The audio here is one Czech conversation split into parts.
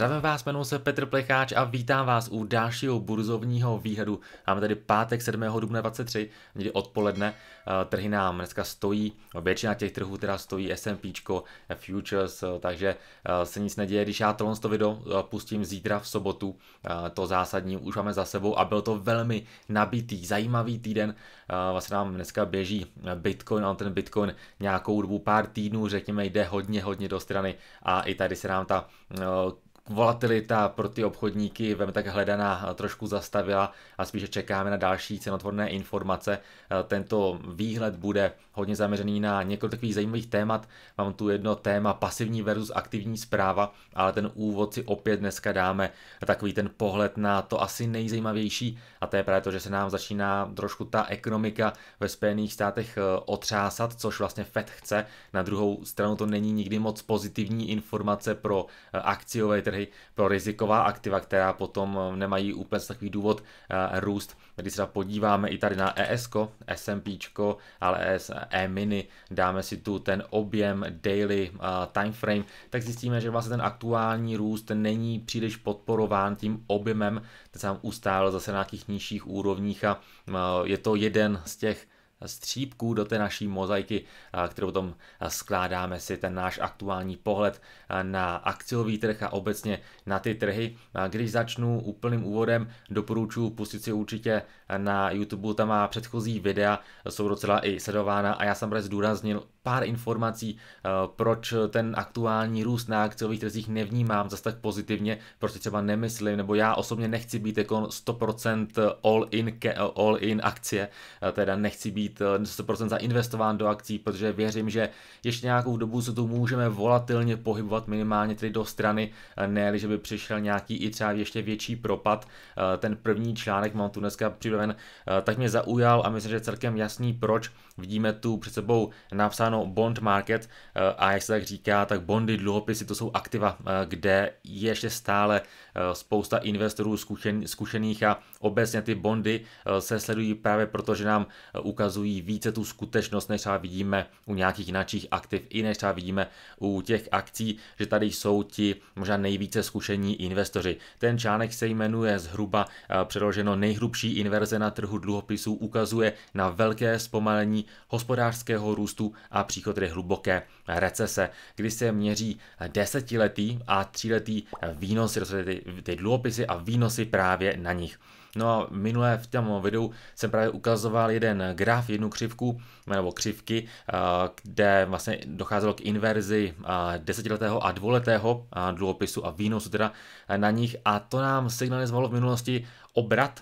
Zdravím vás, jmenuji se Petr Plecháč a vítám vás u dalšího burzovního výhledu. Máme tady pátek 7. dubna 23, někdy odpoledne. Eh, trhy nám dneska stojí, většina těch trhů teda stojí S&P, Futures, eh, takže eh, se nic neděje. Když já tohle video pustím zítra v sobotu, to zásadní už máme za sebou a byl to velmi nabitý, zajímavý týden. Vlastně nám dneska běží Bitcoin, a ten Bitcoin nějakou dobu, pár týdnů, řekněme, jde hodně, hodně do strany a i tady se nám ta volatilita pro ty obchodníky velmi tak hledaná trošku zastavila a spíše čekáme na další cenotvorné informace. Tento výhled bude hodně zaměřený na několik takových zajímavých témat. Mám tu jedno téma pasivní versus aktivní zpráva, ale ten úvod si opět dneska dáme takový ten pohled na to asi nejzajímavější a to je právě to, že se nám začíná trošku ta ekonomika ve Spojených státech eh, otřásat, což vlastně Fed chce. Na druhou stranu to není nikdy moc pozitivní informace pro eh, akciové trhy, pro riziková aktiva, která potom eh, nemají úplně takový důvod růst. Když se podíváme i tady na ESK, S&P, ale ES, E-mini, dáme si tu ten objem daily time frame, tak zjistíme, že vlastně ten aktuální růst není příliš podporován tím objemem, ten se nám ustál zase na nějakých nižších úrovních a je to jeden z těch střípků do té naší mozaiky, kterou potom skládáme si ten náš aktuální pohled na akciový trh a obecně na ty trhy. Když začnu úplným úvodem, doporučuji pustit si určitě na YouTube, tam má předchozí videa, jsou docela i sledována a já jsem právě zdůraznil pár informací, proč ten aktuální růst na akciových trzích nevnímám zase tak pozitivně, proč třeba nemyslím, nebo já osobně nechci být jako 100% all in, all in akcie, teda nechci být být 100% eh, zainvestován do akcí, protože věřím, že ještě nějakou dobu se tu můžeme volatilně pohybovat minimálně tedy do strany, eh, ne že by přišel nějaký i třeba ještě větší propad. Eh, ten první článek mám tu dneska připraven, tak mě zaujal a myslím, že je celkem jasný proč. Vidíme tu před sebou napsáno bond market a jak se tak říká, tak bondy, dluhopisy to jsou aktiva, kde je ještě stále spousta investorů zkušen, zkušených a obecně ty bondy se sledují právě proto, že nám ukazují ukazují více tu skutečnost, než třeba vidíme u nějakých jiných aktiv, i než třeba vidíme u těch akcí, že tady jsou ti možná nejvíce zkušení investoři. Ten článek se jmenuje zhruba eh, přeloženo nejhrubší inverze na trhu dluhopisů, ukazuje na velké zpomalení hospodářského růstu a příchod tedy hluboké recese, kdy se měří desetiletý a tříletý výnosy, ty, dluhopisy a výnosy právě na nich. No a minule v tom videu jsem právě ukazoval jeden graf, jednu křivku, nebo křivky, kde vlastně docházelo k inverzi desetiletého a dvouletého dluhopisu a výnosu teda na nich a to nám signalizovalo v minulosti obrat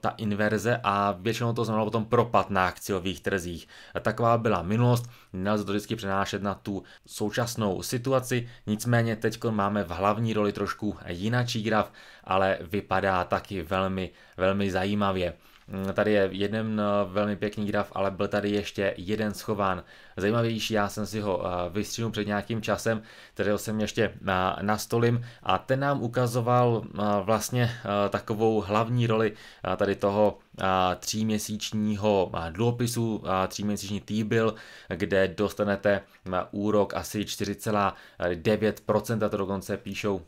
ta inverze a většinou to znamenalo potom propad na akciových trzích. Taková byla minulost, nelze to vždycky přenášet na tu současnou situaci, nicméně teď máme v hlavní roli trošku jinačí graf, ale vypadá taky velmi, velmi zajímavě. Mm, tady je jeden eh, velmi pěkný graf, ale byl tady ještě jeden schován. Zajímavější, já jsem si ho eh, vystřihnul před nějakým časem, kterého jsem ještě eh, nastolím a ten nám ukazoval vlastně takovou hlavní roli tady toho tříměsíčního dluhopisu, tříměsíční T-bill, kde dostanete úrok asi 4,9%, to dokonce píšou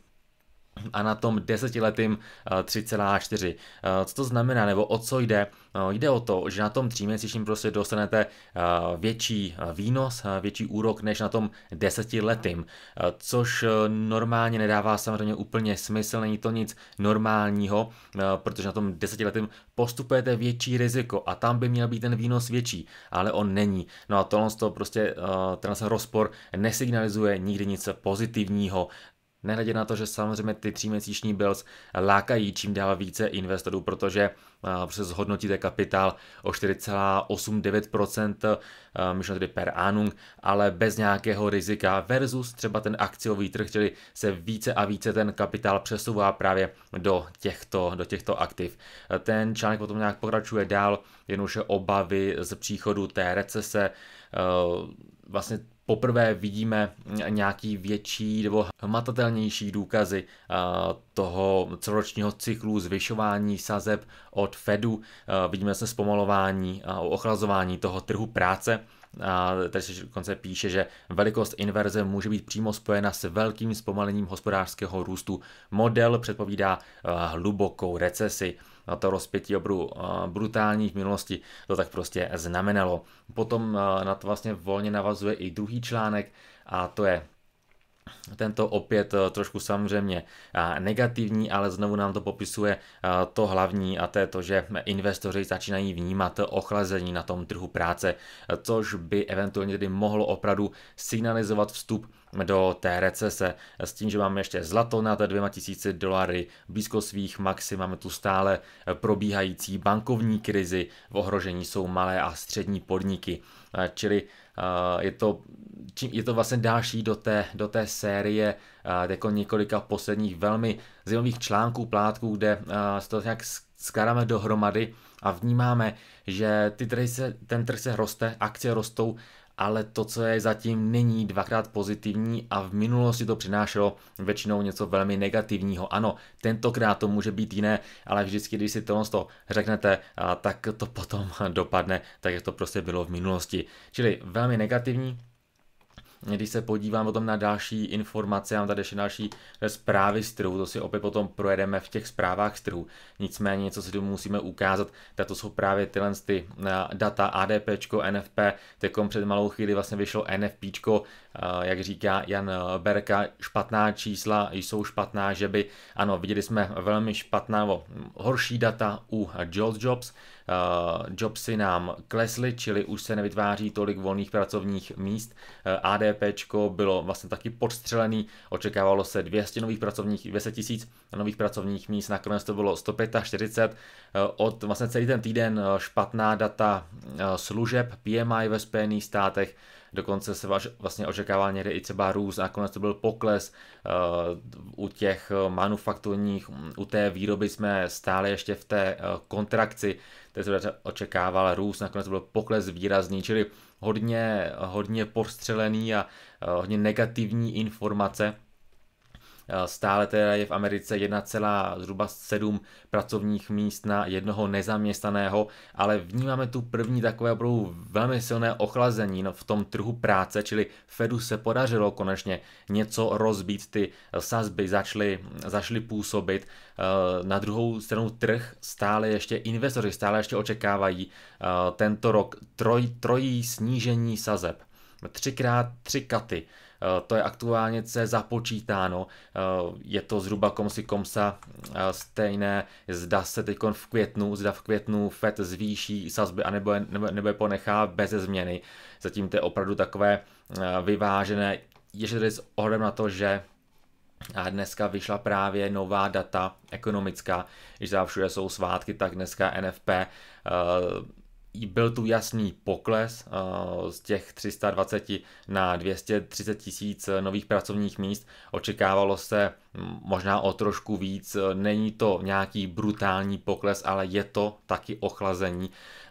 a na tom desetiletým 3,4. Eh, eh, co to znamená, nebo o co jde? Eh, jde o to, že na tom tříměsíčním prostě dostanete větší výnos, větší úrok než na tom desetiletým, což normálně nedává samozřejmě úplně smysl, není to nic normálního, protože na tom desetiletým postupujete větší riziko a tam by měl být ten výnos větší, ale on není. No a tohle to prostě ten rozpor nesignalizuje nikdy nic pozitivního, Nehledě na to, že samozřejmě ty tříměsíční bills lákají čím dál více investorů, protože prostě zhodnotíte kapitál o 4,89%, myšleno tedy per annum, ale bez nějakého rizika versus třeba ten akciový trh, který se více a více ten kapitál přesouvá právě do těchto, do těchto aktiv. Ten článek potom nějak pokračuje dál, jednoduše obavy z příchodu té recese, vlastně poprvé vidíme nějaký větší nebo hmatatelnější důkazy toho celoročního cyklu zvyšování sazeb od Fedu. Vidíme se zpomalování a ochlazování toho trhu práce a tady se dokonce píše, že velikost inverze může být přímo spojena s velkým zpomalením hospodářského růstu. Model předpovídá hlubokou recesi na to rozpětí opravdu brutální v minulosti, to tak prostě znamenalo. Potom na to vlastně volně navazuje i druhý článek a to je tento opět eh, trošku samozřejmě eh, negativní, ale znovu nám to popisuje eh, to hlavní a to je to, že investoři začínají vnímat ochlazení na tom trhu práce, což by eventuálně tedy mohlo opravdu signalizovat vstup do té recese. S tím, že máme ještě zlato na té dvěma tisíci dolary, blízko svých maxi, máme tu stále probíhající bankovní krizi, v ohrožení jsou malé a střední podniky, čili je to, je to vlastně další do té, do té série jako několika posledních velmi zajímavých článků, plátků, kde se to nějak skládáme dohromady a vnímáme, že ty trhy se, ten trh se roste, akcie rostou ale to, co je zatím, není dvakrát pozitivní a v minulosti to přinášelo většinou něco velmi negativního. Ano, tentokrát to může být jiné, ale vždycky, když si tohle to řeknete, tak to potom dopadne, tak jak to prostě bylo v minulosti. Čili velmi negativní, když se podívám potom na další informace, mám tady ještě další zprávy z trhu, to si opět potom projedeme v těch zprávách z trhu. Nicméně něco si tu musíme ukázat, tak to jsou právě tyhle ty eh, data ADP, NFP, teďkom před malou chvíli vlastně vyšlo NFP, eh, jak říká Jan Berka, špatná čísla jsou špatná, že by, ano, viděli jsme velmi špatná, horší data u Jobs Jobs, jobsy nám klesly, čili už se nevytváří tolik volných pracovních míst. Eh, ADP bylo vlastně taky podstřelený, očekávalo se 200 nových pracovních, 200 tisíc nových pracovních míst, nakonec to bylo 145. Uh, od vlastně celý ten týden špatná data služeb PMI ve Spojených státech, dokonce se vlastně očekával někde i třeba růst, nakonec to byl pokles uh, u těch manufakturních, u té výroby jsme stále ještě v té uh, kontrakci, který se očekával růst, nakonec to byl pokles výrazný, čili hodně, hodně postřelený a hodně negativní informace. Eh, stále teda je v Americe 1,7 pracovních míst na jednoho nezaměstnaného, ale vnímáme tu první takové opravdu velmi silné ochlazení no, v tom trhu práce, čili Fedu se podařilo konečně něco rozbít, ty sazby začaly, začaly působit. Eh, na druhou stranu trh stále ještě investoři stále ještě očekávají eh, tento rok troj, trojí snížení sazeb. Třikrát tři katy. Eh, to je aktuálně, je započítáno, eh, je to zhruba komsi komsa eh, stejné, zda se teď v květnu, zda v květnu FED zvýší sazby, anebo je, nebo, nebo je ponechá bez změny. Zatím to je opravdu takové vyvážené, ještě tedy s ohledem na to, že a dneska vyšla právě nová data ekonomická, když za všude jsou svátky, tak dneska NFP uh, byl tu jasný pokles uh, z těch 320 na 230 tisíc nových pracovních míst. Očekávalo se možná o trošku víc. Není to nějaký brutální pokles, ale je to taky ochlazení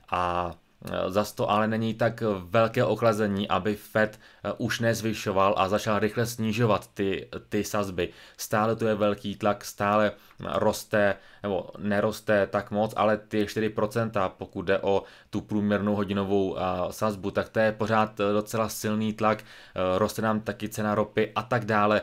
a Eh, zas to ale není tak velké ochlazení, aby Fed eh, už nezvyšoval a začal rychle snižovat ty, ty sazby. Stále tu je velký tlak, stále roste, nebo neroste tak moc, ale ty 4%, pokud jde o tu průměrnou hodinovou sazbu, tak to je pořád eh, docela silný tlak, roste nám taky cena ropy a tak dále,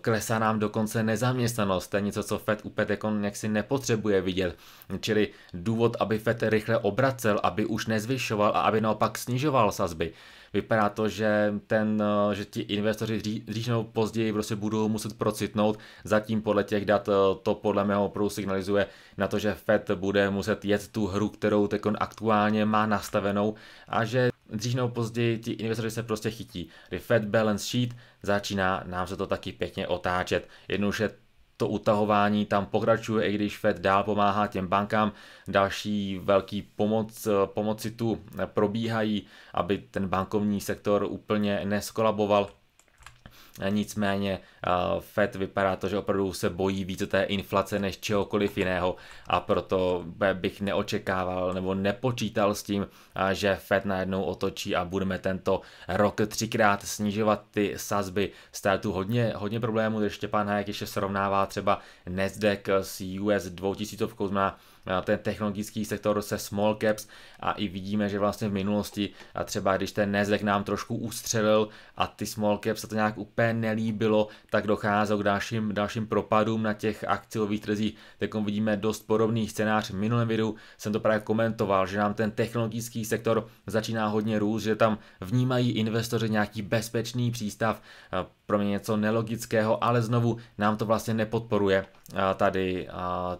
klesá nám dokonce nezaměstnanost, to je něco, co Fed úplně jako si nepotřebuje vidět, čili důvod, aby Fed rychle obracel, aby už ne nezvyšoval a aby naopak snižoval sazby. Vypadá to, že, ten, eh, že ti investoři dřív nebo později prostě budou muset procitnout. Zatím podle těch dat eh, to podle mého opravdu signalizuje na to, že Fed bude muset jet tu hru, kterou teď aktuálně má nastavenou a že dřív nebo později ti investoři se prostě chytí. Kdy Fed balance sheet začíná nám se to taky pěkně otáčet. Jednoduše to utahování tam pokračuje, i když Fed dál pomáhá těm bankám. Další velký pomoc, pomoci tu probíhají, aby ten bankovní sektor úplně neskolaboval. Nicméně Fed vypadá to, že opravdu se bojí více té inflace než čehokoliv jiného a proto bych neočekával nebo nepočítal s tím, že Fed najednou otočí a budeme tento rok třikrát snižovat ty sazby. Stále tu hodně, hodně problémů, když Štěpán Hayek ještě srovnává třeba Nasdaq s US 2000, znamená ten technologický sektor se small caps a i vidíme, že vlastně v minulosti a třeba když ten Nasdaq nám trošku ustřelil a ty small caps se to nějak úplně nelíbilo, tak docházelo k dalším, dalším propadům na těch akciových trzích. Tak vidíme dost podobný scénář. V minulém videu jsem to právě komentoval, že nám ten technologický sektor začíná hodně růst, že tam vnímají investoři nějaký bezpečný přístav, pro mě něco nelogického, ale znovu nám to vlastně nepodporuje tady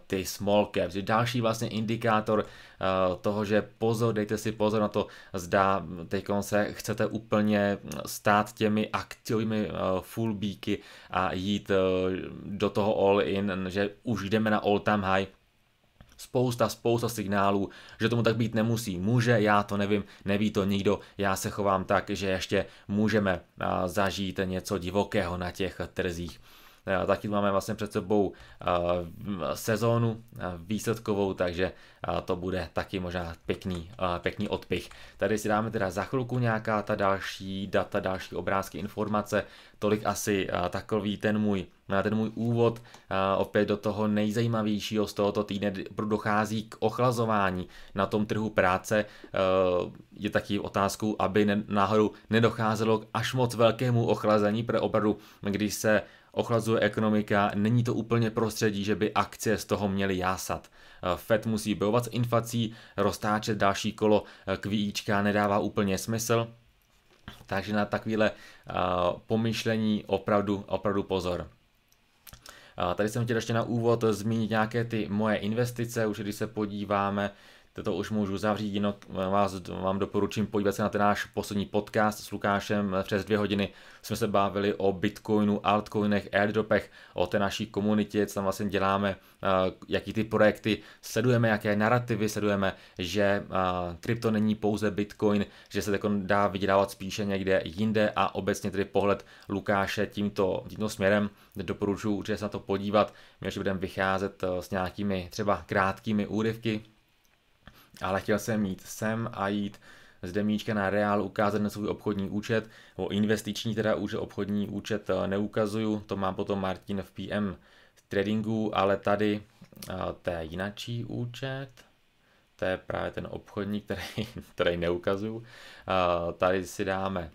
ty small caps. Další vlastně indikátor toho, že pozor, dejte si pozor na to, zda teď se chcete úplně stát těmi akciovými full a jít do toho all in, že už jdeme na all time high, spousta, spousta signálů, že tomu tak být nemusí. Může, já to nevím, neví to nikdo, já se chovám tak, že ještě můžeme zažít něco divokého na těch trzích. Taky máme vlastně před sebou sezónu výsledkovou, takže to bude taky možná pěkný, pěkný odpich. Tady si dáme teda za chvilku nějaká ta další data, další obrázky, informace, tolik asi takový ten můj ten můj úvod opět do toho nejzajímavějšího z tohoto týdne dochází k ochlazování na tom trhu práce. Je taky otázkou, aby náhodou nedocházelo k až moc velkému ochlazení, pro opravdu, když se ochlazuje ekonomika, není to úplně prostředí, že by akcie z toho měly jásat. Fed musí bojovat s inflací, roztáčet další kolo kvíčka nedává úplně smysl, takže na takovéhle pomyšlení opravdu, opravdu pozor. Tady jsem chtěl ještě na úvod zmínit nějaké ty moje investice, už když se podíváme to už můžu zavřít, jenom vás vám doporučím podívat se na ten náš poslední podcast s Lukášem. Přes dvě hodiny jsme se bavili o Bitcoinu, altcoinech, airdropech, o té naší komunitě, co tam vlastně děláme, jaký ty projekty sledujeme, jaké narrativy sledujeme, že krypto není pouze Bitcoin, že se dá vydělávat spíše někde jinde a obecně tedy pohled Lukáše tímto, tímto směrem. Doporučuji určitě se na to podívat, my ještě budeme vycházet s nějakými třeba krátkými úryvky, ale chtěl jsem mít sem a jít z demíčka na reál ukázat na svůj obchodní účet, o investiční teda už obchodní účet eh, neukazuju, to má potom Martin v PM tradingu, ale tady eh, to je jinačí účet, to je právě ten obchodní, který, který neukazuju. Eh, tady si dáme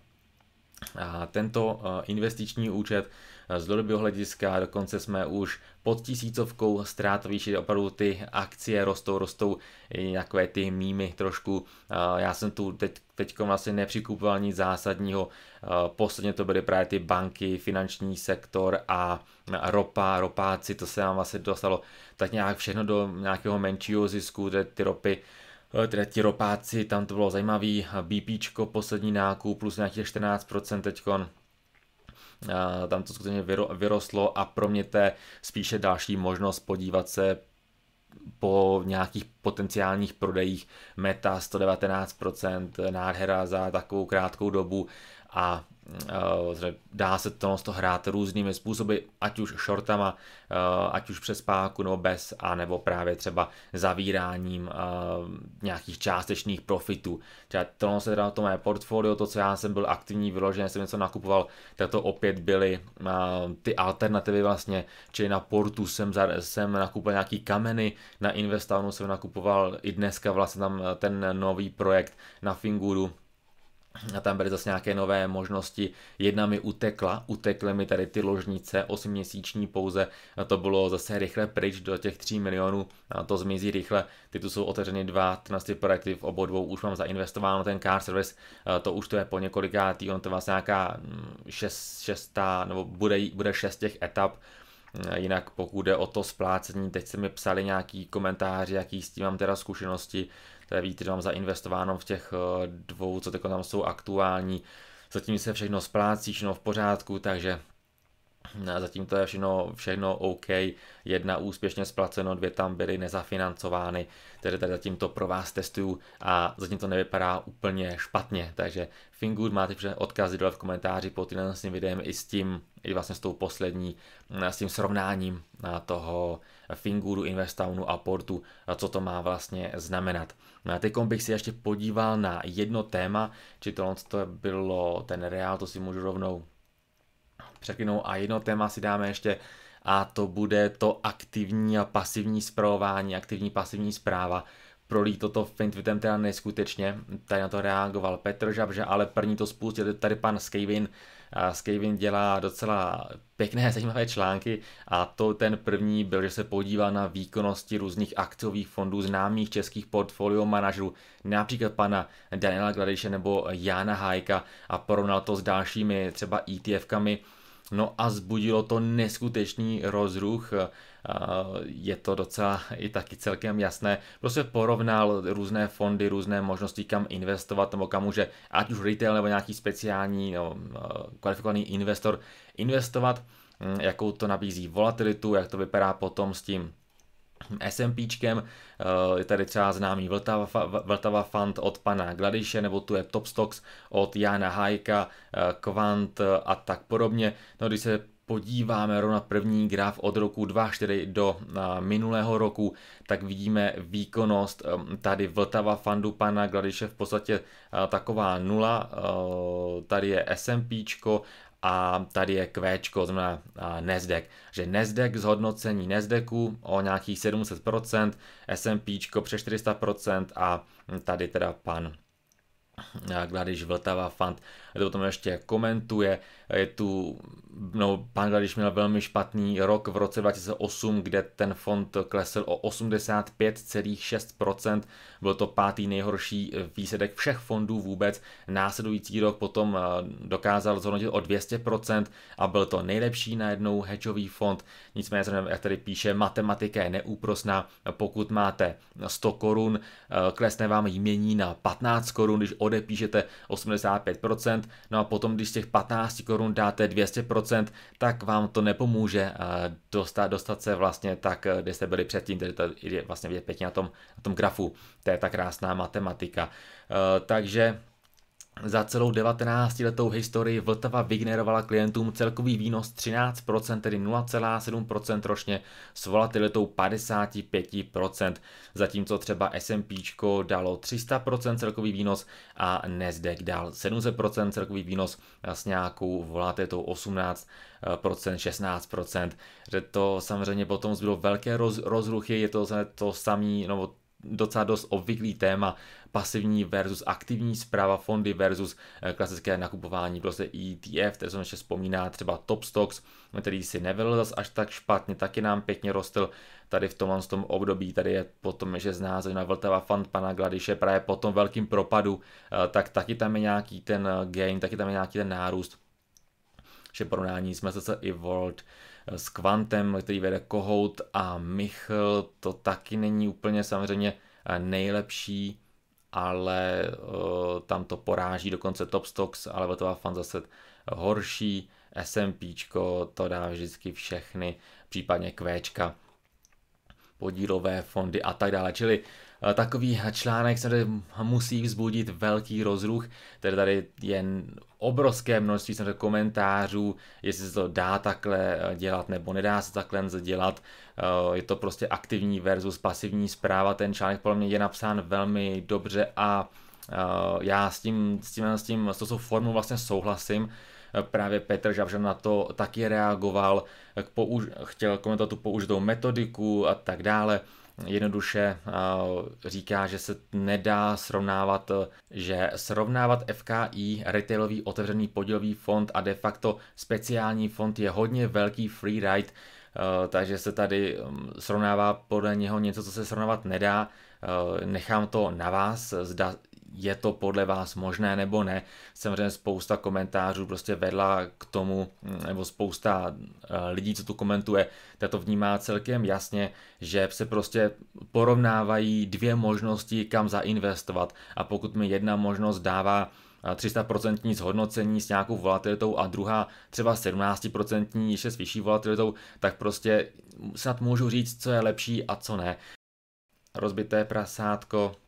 tento investiční účet z dlouhodobého hlediska, dokonce jsme už pod tisícovkou ztrátový, opravdu ty akcie rostou, rostou i takové ty mýmy trošku. Já jsem tu teď, teď vlastně nepřikupoval nic zásadního, posledně to byly právě ty banky, finanční sektor a ropa, ropáci, to se nám vlastně dostalo tak nějak všechno do nějakého menšího zisku, ty ropy Tedy ti ropáci, tam to bylo zajímavý, BPčko, poslední nákup plus nějakých 14% teďkon, tam to skutečně vyrostlo a pro mě to je spíše další možnost podívat se po nějakých potenciálních prodejích Meta 119%, nádhera za takovou krátkou dobu a dá se to, to hrát různými způsoby, ať už shortama, eh, ať už přes páku nebo bez, a nebo právě třeba zavíráním eh, nějakých částečných profitů. to se teda to mé portfolio, to, co já jsem byl aktivní, vyloženě jsem něco nakupoval, tak to opět byly ty alternativy vlastně, čili na portu jsem, jsem nakupoval nějaký kameny, na Investownu jsem nakupoval i dneska vlastně tam ten nový projekt na Finguru, a tam byly zase nějaké nové možnosti. Jedna mi utekla, utekly mi tady ty ložnice, 8 měsíční pouze, a to bylo zase rychle pryč do těch 3 milionů, a to zmizí rychle, ty tu jsou otevřeny dva, ty projekty v obou dvou, už mám zainvestováno ten car service, to už to je po několikátý, on to vlastně nějaká mm, šest, šestá, nebo bude, bude šest těch etap, Jinak pokud jde o to splácení, teď se mi psali nějaký komentáři, jaký s tím mám teda zkušenosti, které víte, že mám zainvestováno v těch eh, dvou, co tam jsou aktuální. Zatím se všechno splácí, všechno v pořádku, takže Zatím to je všechno, všechno OK, jedna úspěšně splaceno, dvě tam byly nezafinancovány, tedy tady zatím to pro vás testuju a zatím to nevypadá úplně špatně, takže Fingood máte odkazy dole v komentáři pod s tím videem i s tím, i vlastně s tou poslední, s tím srovnáním toho Fingoodu, Investownu a Portu, co to má vlastně znamenat. Teď bych si ještě podíval na jedno téma, či to, to bylo ten reál, to si můžu rovnou překlinou a jedno téma si dáme ještě a to bude to aktivní a pasivní zpravování, aktivní pasivní zpráva. Prolí toto Fintwitem teda neskutečně, tady na to reagoval Petr Žabže, ale první to spustil tady pan Skavin, Skavin dělá docela pěkné, zajímavé články a to ten první byl, že se podíval na výkonnosti různých akciových fondů známých českých portfolio manažerů, například pana Daniela Gladiše nebo Jana Hajka a porovnal to s dalšími třeba ETF-kami, No a zbudilo to neskutečný rozruch, je to docela i taky celkem jasné. Prostě porovnal různé fondy, různé možnosti, kam investovat, nebo kam může, ať už retail nebo nějaký speciální no, kvalifikovaný investor investovat, hm, jakou to nabízí volatilitu, jak to vypadá potom s tím SMPčkem, eh, je tady třeba známý Vltava, Vltava Fund od pana Gladiše, nebo tu je Top Stocks od Jana Hajka, Quant eh, a tak podobně. No, když se podíváme rovna první graf od roku 2004 do eh, minulého roku, tak vidíme výkonnost tady Vltava fundu pana Gladiše v podstatě taková nula, tady je SMPčko a tady je Q, znamená Nasdaq. Že Nasdaq zhodnocení Nasdaqu o nějakých 700%, S&P přes 400% a tady teda pan Gladiš Vltava Fund potom ještě komentuje. Je tu, no, Gladiš měl velmi špatný rok v roce 2008, kde ten fond klesl o 85,6%. Byl to pátý nejhorší výsledek všech fondů vůbec. Následující rok potom eh, dokázal zhodnotit o 200% a byl to nejlepší najednou hedžový fond. Nicméně, jak tady píše, matematika je neúprosná. Pokud máte 100 korun, eh, klesne vám jmění na 15 korun, když odepíšete 85%, no a potom, když z těch 15 korun dáte 200%, tak vám to nepomůže eh, dostat, dostat se vlastně tak, eh, kde jste byli předtím, tedy to je vlastně vidět pěkně na tom, na tom grafu, to je ta krásná matematika. Eh, takže za celou 19-letou historii Vltava vygenerovala klientům celkový výnos 13%, tedy 0,7% ročně s volatilitou 55%, zatímco třeba S&P dalo 300% celkový výnos a Nasdaq dal 700% celkový výnos s nějakou volatilitou 18%, 16%, že to samozřejmě potom bylo velké roz, rozruchy, je to to samý, no docela dost obvyklý téma, pasivní versus aktivní zpráva fondy versus eh, klasické nakupování prostě ETF, které se ještě vzpomíná třeba Top Stocks, který si nevedl zas až tak špatně, taky nám pěkně rostl tady v tomhle tom období, tady je potom, že znáze na Vltava fund pana Gladiše právě po tom velkým propadu, eh, tak taky tam je nějaký ten eh, gain, taky tam je nějaký ten nárůst, že porovnání jsme se i World s Quantem, který vede Kohout a Michl, to taky není úplně samozřejmě nejlepší ale uh, tam to poráží dokonce Top Stocks, ale Vetová fan zase horší, S&P to dá vždycky všechny, případně Qčka, podílové fondy a tak dále. Čili takový článek se musí vzbudit velký rozruch, tedy tady je obrovské množství komentářů, jestli se to dá takhle eh, dělat nebo nedá se takhle dělat. Eh, je to prostě aktivní versus pasivní zpráva. Ten článek podle mě je napsán velmi dobře a eh, já s tím, s tím, s tím, s tou formou vlastně souhlasím. Právě Petr Žavžan na to taky reagoval, použ- chtěl komentovat tu použitou metodiku a tak dále jednoduše říká, že se nedá srovnávat, že srovnávat FKI, retailový otevřený podílový fond a de facto speciální fond je hodně velký freeride, takže se tady srovnává podle něho něco, co se srovnávat nedá. Nechám to na vás, zda je to podle vás možné nebo ne. Samozřejmě spousta komentářů prostě vedla k tomu, nebo spousta eh, lidí, co tu komentuje, tak to vnímá celkem jasně, že se prostě porovnávají dvě možnosti, kam zainvestovat a pokud mi jedna možnost dává 300% zhodnocení s nějakou volatilitou a druhá třeba 17% ještě s vyšší volatilitou, tak prostě snad můžu říct, co je lepší a co ne. Rozbité prasátko, Eh,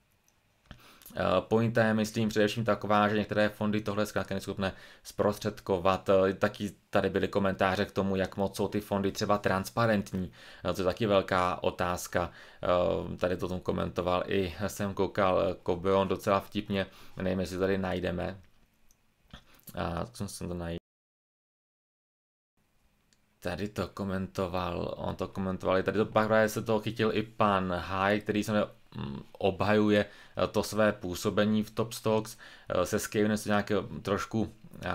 pointa je, myslím, především taková, že některé fondy tohle zkrátka neschopné zprostředkovat. Eh, taky tady byly komentáře k tomu, jak moc jsou ty fondy třeba transparentní. Eh, to je taky velká otázka. Tady to tom komentoval i jsem koukal Kobeon docela vtipně. Nevím, jestli tady najdeme. A jsem to najít. Tady to komentoval, on to komentoval, tady to pak se toho chytil i pan Haj, který se Mm, obhajuje eh, to své působení v Top Stocks. Eh, se Skavinem se nějak trošku eh,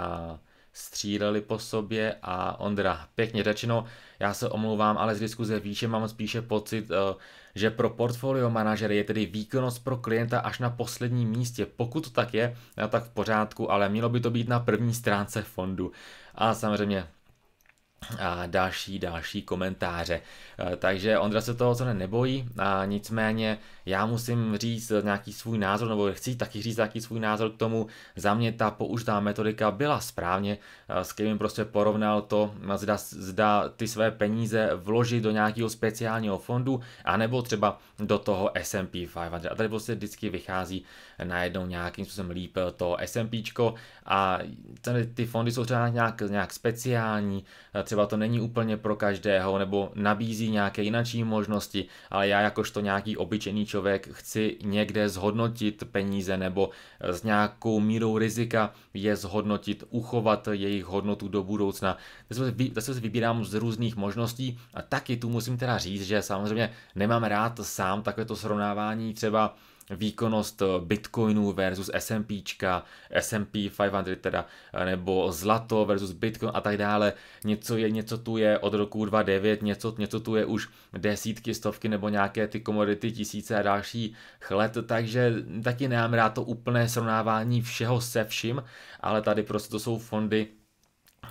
stříleli po sobě a Ondra, pěkně řečeno, já se omlouvám, ale z diskuze výše mám spíše pocit, že pro portfolio manažery je tedy výkonnost pro klienta až na posledním místě. Pokud to tak je, tak v pořádku, ale mělo by to být na první stránce fondu. A samozřejmě a další, další komentáře. E, takže Ondra se toho co nebojí, a nicméně já musím říct nějaký svůj názor, nebo chci taky říct nějaký svůj názor k tomu. Za mě ta použitá metodika byla správně, e, s kterým prostě porovnal to, zda, zda ty své peníze vložit do nějakého speciálního fondu, anebo třeba do toho S&P 500. A tady prostě vždycky vychází najednou nějakým způsobem líp to S&Pčko a ty fondy jsou třeba nějak, nějak speciální, třeba to není úplně pro každého, nebo nabízí nějaké jinačí možnosti, ale já jakožto nějaký obyčejný člověk chci někde zhodnotit peníze nebo s nějakou mírou rizika je zhodnotit, uchovat jejich hodnotu do budoucna. Zase si vybírám z různých možností a taky tu musím teda říct, že samozřejmě nemám rád sám takovéto srovnávání třeba výkonnost Bitcoinu versus S&P, S&P 500 teda, nebo zlato versus Bitcoin a tak dále. Něco je, něco tu je od roku 2009, něco, něco tu je už desítky, stovky nebo nějaké ty komodity tisíce a další let, takže taky nemám rád to úplné srovnávání všeho se vším, ale tady prostě to jsou fondy,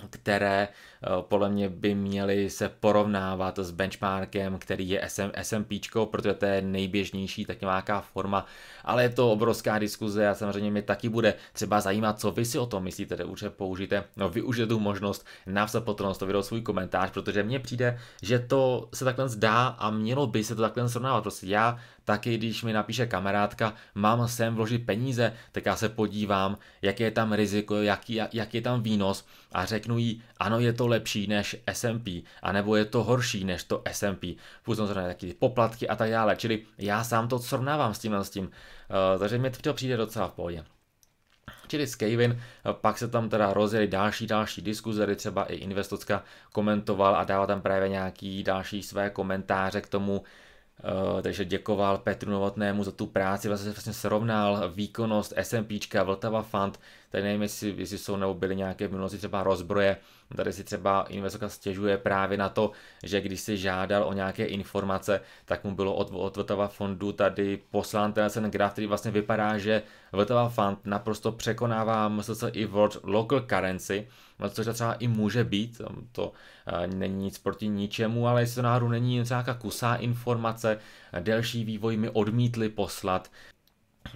které eh, podle mě by měly se porovnávat s benchmarkem, který je SM, SMP, protože to je nejběžnější tak nějaká forma, ale je to obrovská diskuze a samozřejmě mě taky bude třeba zajímat, co vy si o tom myslíte, že určitě použijte, no využijte tu možnost napsat potom to video svůj komentář, protože mně přijde, že to se takhle zdá a mělo by se to takhle srovnávat, prostě já taky když mi napíše kamarádka, mám sem vložit peníze, tak já se podívám, jaké je tam riziko, jaký, jaký je tam výnos a řeknu jí, ano, je to lepší než S&P, anebo je to horší než to S&P. Plus samozřejmě taky ty poplatky a tak dále, čili já sám to srovnávám s tím a s tím, uh, takže mi to přijde docela v pohodě. Čili s Kevin, pak se tam teda rozjeli další, další diskuze, třeba i Investocka komentoval a dával tam právě nějaký další své komentáře k tomu, takže děkoval Petru Novotnému za tu práci, vlastně, vlastně srovnal výkonnost SMPčka, Vltava Fund, tady nevím, jestli, jestli jsou nebo byly nějaké v minulosti třeba rozbroje, tady si třeba investorka stěžuje právě na to, že když si žádal o nějaké informace, tak mu bylo od, od Vltava fondu tady poslán ten, ten graf, který vlastně vypadá, že Vltava Fund naprosto překonává MSC i World Local Currency, což třeba i může být, to uh, není nic proti ničemu, ale jestli to náhodou není nějaká kusá informace, delší vývoj mi odmítli poslat,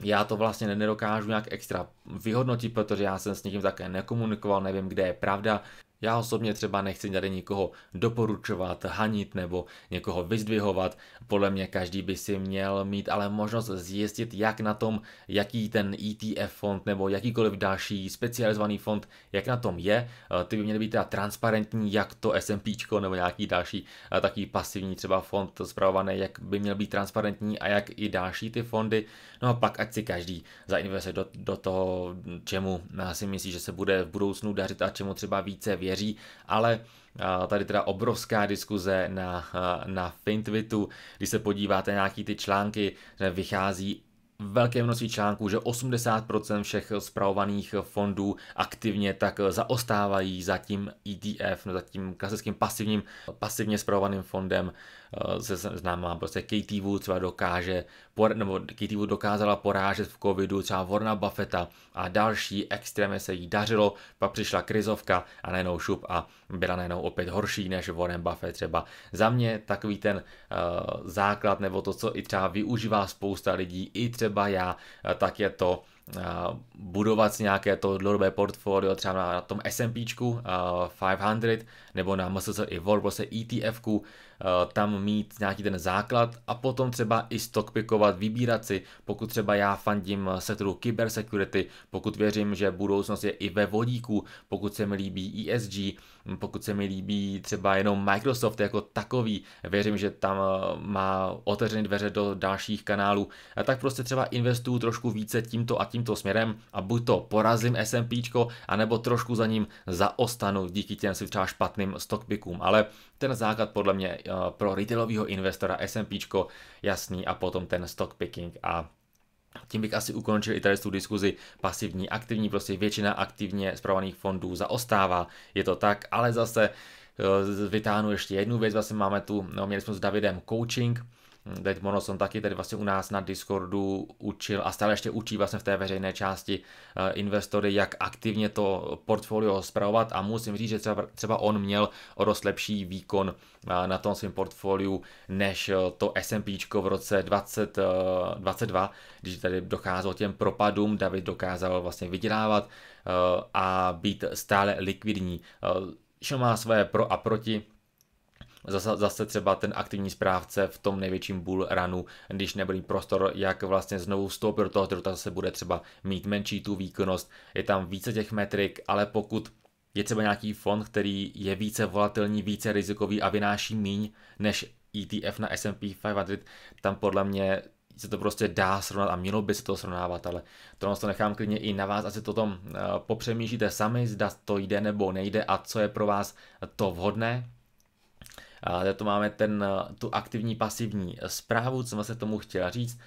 já to vlastně nedokážu nějak extra vyhodnotit, protože já jsem s někým také nekomunikoval, nevím, kde je pravda, já osobně třeba nechci tady nikoho doporučovat, hanit nebo někoho vyzdvihovat. Podle mě každý by si měl mít ale možnost zjistit, jak na tom, jaký ten ETF fond nebo jakýkoliv další specializovaný fond, jak na tom je. Eh, ty by měly být teda transparentní, jak to S&P nebo nějaký další eh, taký pasivní třeba fond zpravovaný, jak by měl být transparentní a jak i další ty fondy. No a pak ať si každý zainvestuje do, do toho, čemu si myslí, že se bude v budoucnu dařit a čemu třeba více věří, ale tady teda obrovská diskuze na, na Fintwitu, když se podíváte na nějaký ty články, že vychází velké množství článků, že 80% všech spravovaných fondů aktivně tak zaostávají za tím ETF, no za tím klasickým pasivním, pasivně spravovaným fondem se známá prostě Katie Wood třeba dokáže, nebo Katie Wood dokázala porážet v covidu třeba Warna Buffetta a další extrémně se jí dařilo, pak přišla krizovka a najednou šup a byla najednou opět horší než Warren Buffett třeba. Za mě takový ten uh, základ nebo to, co i třeba využívá spousta lidí, i třeba já, uh, tak je to, budovat si nějaké to dlouhodobé portfolio třeba na tom S&P 500 nebo na MSC Evolve, prostě ETF, tam mít nějaký ten základ a potom třeba i stockpickovat, vybírat si, pokud třeba já fandím sektoru cybersecurity, pokud věřím, že budoucnost je i ve vodíku, pokud se mi líbí ESG, pokud se mi líbí třeba jenom Microsoft jako takový, věřím, že tam má otevřené dveře do dalších kanálů, tak prostě třeba investuju trošku více tímto a tímto směrem a buď to porazím S&P, anebo trošku za ním zaostanu díky těm si třeba špatným stockpickům, ale ten základ podle mě eh, pro retailového investora S&P jasný a potom ten stockpicking a tím bych asi ukončil i tady tu diskuzi pasivní, aktivní, prostě většina aktivně zpravovaných fondů zaostává, je to tak, ale zase eh, vytáhnu ještě jednu věc, vlastně máme tu, no, měli jsme s Davidem coaching, Teď Monoson taky tady vlastně u nás na Discordu učil a stále ještě učí vlastně v té veřejné části eh, investory, jak aktivně to portfolio zpravovat a musím říct, že třeba, on měl o dost lepší výkon eh, na tom svém portfoliu než eh, to S&P v roce 2022, když tady docházelo těm propadům, David dokázal vlastně vydělávat a být stále likvidní. Šel má své pro a proti, Zase, zase třeba ten aktivní správce v tom největším bull runu, když nebude prostor, jak vlastně znovu vstoupit do toho trhu, tak zase bude třeba mít menší tu výkonnost. Je tam více těch metrik, ale pokud je třeba nějaký fond, který je více volatilní, více rizikový a vynáší míň než ETF na S&P 500, tam podle mě se to prostě dá srovnat a mělo by se to srovnávat, ale to to nechám klidně i na vás, asi to tom uh, popřemýšlíte sami, zda to jde nebo nejde a co je pro vás to vhodné. Tady to máme ten, tu aktivní pasivní zprávu, co jsem se tomu chtěla říct.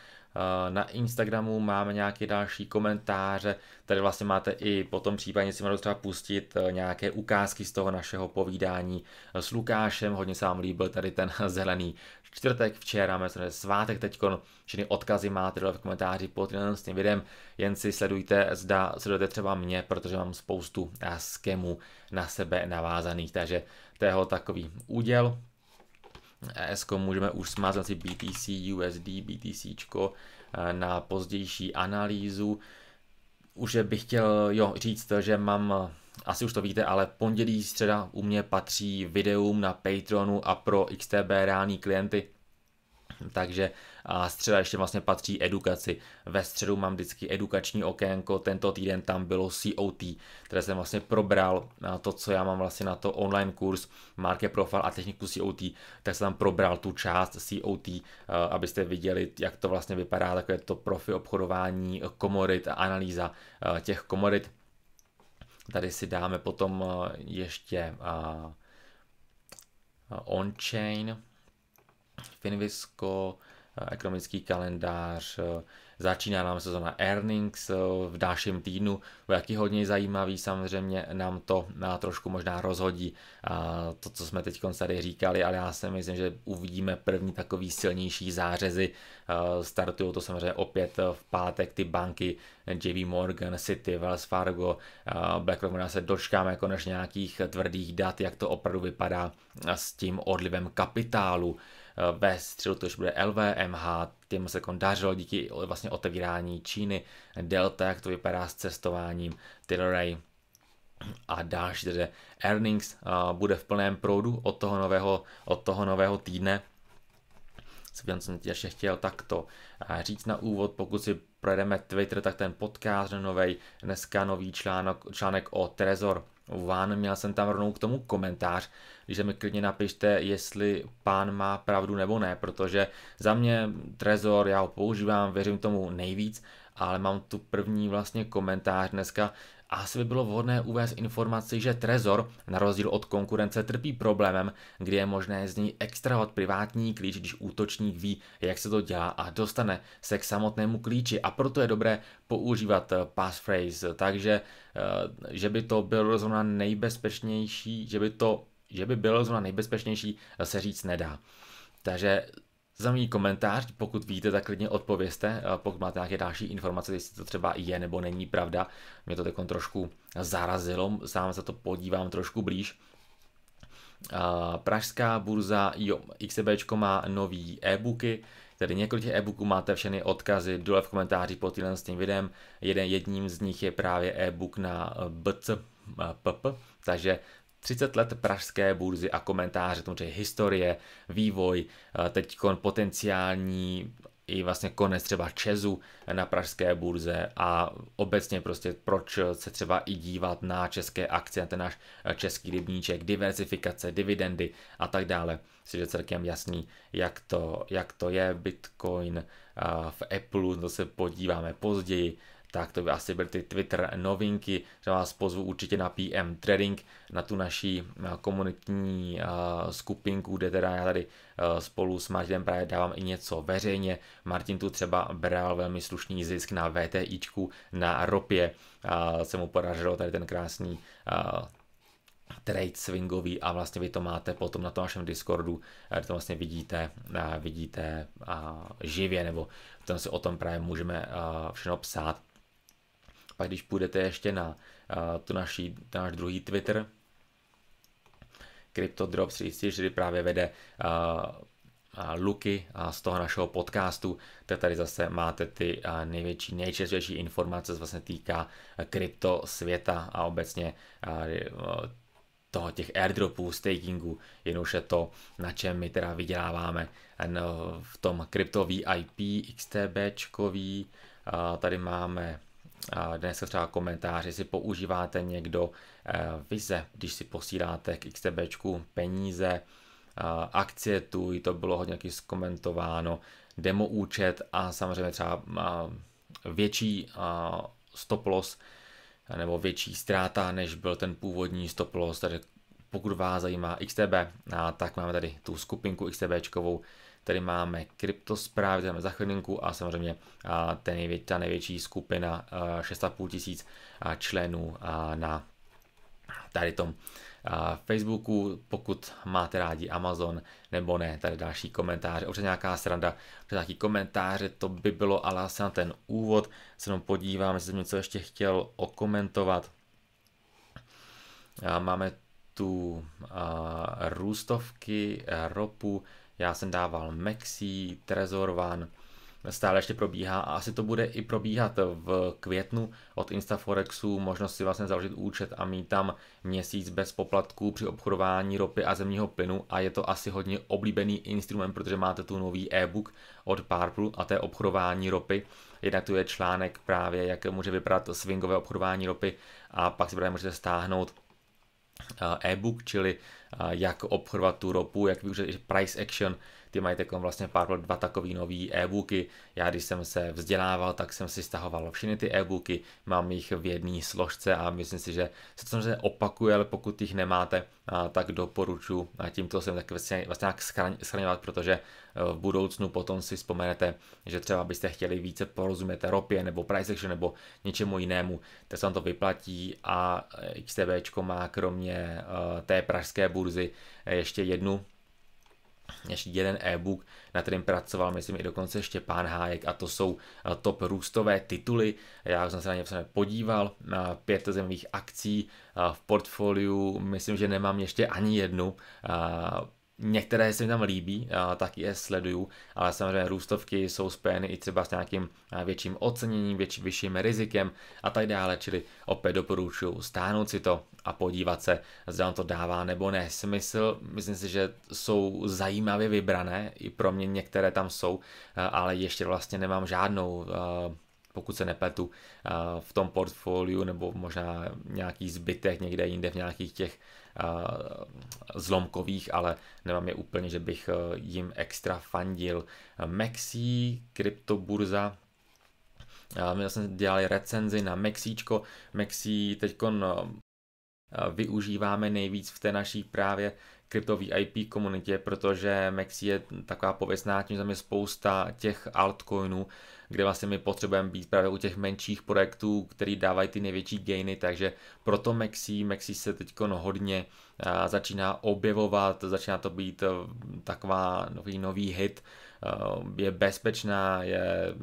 Na Instagramu máme nějaké další komentáře, tady vlastně máte i potom případně si můžete třeba pustit eh, nějaké ukázky z toho našeho povídání s Lukášem, hodně se vám líbil tady ten zelený čtvrtek, včera, máme svátek teď, všechny odkazy máte dole v komentáři pod s tím videem, jen si sledujte, zda sledujete třeba mě, protože mám spoustu eh, skemů na sebe navázaných, takže je takový úděl. ES můžeme už smázat si BTC, USD, BTC eh, na pozdější analýzu. Už bych chtěl jo, říct, že mám, eh, asi už to víte, ale pondělí, středa u mě patří videum na Patreonu a pro XTB reální klienty takže a středa ještě vlastně patří edukaci. Ve středu mám vždycky edukační okénko, tento týden tam bylo COT, které jsem vlastně probral to, co já mám vlastně na to online kurz Market Profile a techniku COT, tak jsem tam probral tu část COT, abyste viděli, jak to vlastně vypadá, takové to profi obchodování komodit a analýza těch komodit. Tady si dáme potom ještě on-chain, Finvisko, eh, ekonomický kalendář, eh, začíná nám sezona earnings eh, v dalším týdnu, o jaký hodně zajímavý, samozřejmě nám to trošku možná rozhodí to, co jsme teď tady říkali, ale já si myslím, že uvidíme první takový silnější zářezy, startují to samozřejmě opět v pátek ty banky JP Morgan, City, Wells Fargo, BlackRock, možná se dočkáme konečně nějakých tvrdých dat, jak to opravdu vypadá s tím odlivem kapitálu, ve středu to už bude LVMH, tím se dařilo díky vlastně otevírání Číny, Delta, jak to vypadá s cestováním, Tilray a další, takže earnings uh, bude v plném proudu od toho nového, od toho nového týdne. Co jsem ti ještě chtěl takto říct na úvod, pokud si projedeme Twitter, tak ten podcast nový, dneska nový článek, článek o Trezor One, měl jsem tam rovnou k tomu komentář, když mi klidně napište, jestli pán má pravdu nebo ne, protože za mě Trezor, já ho používám, věřím tomu nejvíc, ale mám tu první vlastně komentář dneska, asi by bylo vhodné uvést informaci, že Trezor, na rozdíl od konkurence, trpí problémem, kdy je možné z něj extrahovat privátní klíč, když útočník ví, jak se to dělá a dostane se k samotnému klíči a proto je dobré používat eh, passphrase, takže eh, že by to bylo rozhodně nejbezpečnější, že by to že by bylo zrovna nejbezpečnější, se říct nedá. Takže za můj komentář, pokud víte, tak klidně odpověste, pokud máte nějaké další informace, jestli to třeba je nebo není pravda. Mě to takon trošku zarazilo, sám se to podívám trošku blíž. Pražská burza, jo, XTB má nový e-booky, Tedy několik e-booků máte všechny odkazy dole v komentáři pod tímhle s tím videem. Jeden, jedním z nich je právě e-book na BCPP, takže 30 let pražské burzy a komentáře, tomu je historie, vývoj, teď potenciální i vlastně konec třeba Česu na pražské burze a obecně prostě proč se třeba i dívat na české akcie, na ten náš český rybníček, diversifikace, dividendy a tak dále. Myslím, že celkem jasný, jak to, jak to je Bitcoin v Apple, to se podíváme později, tak to by asi byly ty Twitter novinky, že vás pozvu určitě na PM Trading, na tu naší eh, komunitní uh, skupinku, kde teda já tady uh, spolu s Martinem právě dávám i něco veřejně. Martin tu třeba bral velmi slušný zisk na VTIčku, na ropě, se mu podařilo tady ten krásný trade swingový a vlastně vy to máte potom na tom našem Discordu, kde to vlastně vidíte, vidíte živě, nebo tam si o tom právě můžeme všechno psát pak když půjdete ještě na uh, tu naší, náš druhý Twitter, CryptoDrop 34 právě vede uh, Luky z toho našeho podcastu, tak tady zase máte ty největší, nejčerstvější informace, co vlastně týká krypto světa a obecně toho těch airdropů, stakingu, už je to, na čem my teda vyděláváme v tom krypto VIP, XTBčkový, tady máme dneska třeba komentář, jestli používáte někdo eh, vize, když si posíláte k XTBčku peníze, akcie tu, to bylo hodně taky zkomentováno, demo účet a samozřejmě třeba větší stop loss nebo větší ztráta, než byl ten původní stop loss, takže pokud vás zajímá XTB, tak máme tady tu skupinku XTBčkovou, Tady máme kryptosprávy, tady máme za chvilinku a samozřejmě ten nejvě, ta největší skupina 6,5 tisíc členů na tady tom Facebooku, pokud máte rádi Amazon nebo ne, tady další komentáře, určitě nějaká sranda, určitě nějaký komentáře, to by bylo ale asi na ten úvod, se jenom podívám, jestli jsem něco ještě chtěl okomentovat. Máme tu růstovky, ropu, já jsem dával Maxi, Trezor One, stále ještě probíhá a asi to bude i probíhat v květnu od Instaforexu, možnost si vlastně založit účet a mít tam měsíc bez poplatků při obchodování ropy a zemního plynu a je to asi hodně oblíbený instrument, protože máte tu nový e-book od Purple a to je obchodování ropy. Jednak tu je článek právě, jak může vypadat swingové obchodování ropy a pak si právě můžete stáhnout e-book, čili jak obchodovat tu ropu, jak využít price action, ty mají takový vlastně pár dva takový nový e-booky. Já když jsem se vzdělával, tak jsem si stahoval všechny ty e-booky, mám jich v jedné složce a myslím si, že se to samozřejmě opakuje, ale pokud jich nemáte, tak doporučuji tímto jsem tak vlastně, vlastně nějak schraňovat, protože e, v budoucnu potom si vzpomenete, že třeba byste chtěli více porozumět ropě nebo price action nebo něčemu jinému, tak se vám to vyplatí a XTB má kromě e, té pražské burzy ještě jednu ještě jeden e-book, na kterým pracoval, myslím, i dokonce Štěpán Hájek a to jsou eh, top růstové tituly. Já jsem se na ně podíval, na pět zemových akcí eh, v portfoliu, myslím, že nemám ještě ani jednu. Eh, Některé se mi tam líbí, tak je sleduju, ale samozřejmě růstovky jsou spojeny i třeba s nějakým větším oceněním, větším vyšším rizikem a tak dále, čili opět doporučuji stáhnout si to a podívat se, zda to dává nebo ne smysl. Myslím si, že jsou zajímavě vybrané, i pro mě některé tam jsou, ale ještě vlastně nemám žádnou pokud se nepletu, v tom portfoliu nebo možná nějaký zbytek někde jinde v nějakých těch zlomkových, ale nemám je úplně, že bych jim extra fandil. Maxi, kryptoburza, my jsme dělali recenzi na Mexíčko. Mexí teď využíváme nejvíc v té naší právě krypto VIP komunitě, protože Maxi je taková pověstná, tím tam je spousta těch altcoinů, kde vlastně my potřebujeme být právě u těch menších projektů, který dávají ty největší gainy, takže proto Maxi, Maxi se teď hodně začíná objevovat, začíná to být taková nový, nový hit, je bezpečná, je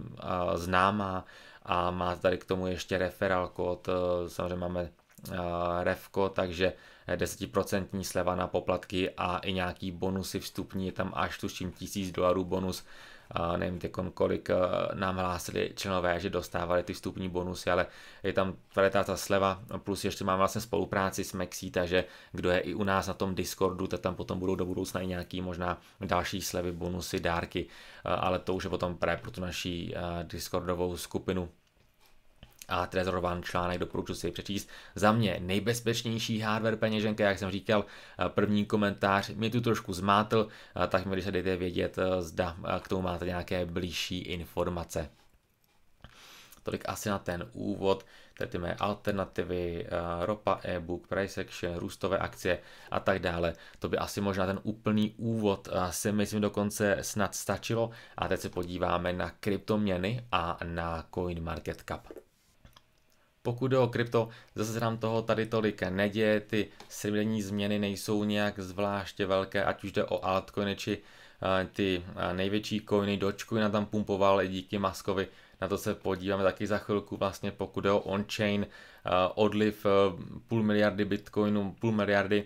známá a má tady k tomu ještě referral kód, samozřejmě máme refko, takže 10% sleva na poplatky a i nějaký bonusy vstupní, je tam až tuším 1000 dolarů bonus. Uh, nevím teď kolik uh, nám hlásili členové, že dostávali ty vstupní bonusy, ale je tam tady ta sleva, plus ještě mám vlastně spolupráci s Maxi, takže kdo je i u nás na tom Discordu, tak tam potom budou do budoucna i nějaký možná další slevy, bonusy, dárky, ale to už je potom právě pro tu naší Discordovou skupinu a Trezor One článek doporučuji si přečíst. Za mě nejbezpečnější hardware peněženka, jak jsem říkal, první komentář mě tu trošku zmátl, tak mi když se dejte vědět, zda k tomu máte nějaké blížší informace. Tolik asi na ten úvod, tady ty mé alternativy, ropa, e-book, price action, růstové akcie a tak dále. To by asi možná ten úplný úvod si myslím dokonce snad stačilo a teď se podíváme na kryptoměny a na CoinMarketCap. Pokud jde o krypto, zase se nám toho tady tolik neděje, ty servilní změny nejsou nějak zvláště velké, ať už jde o altcoiny či uh, ty uh, největší coiny, Dogecoin tam pumpoval i díky Maskovi, na to se podíváme taky za chvilku, vlastně pokud jde o on-chain, uh, odliv půl miliardy bitcoinů, půl miliardy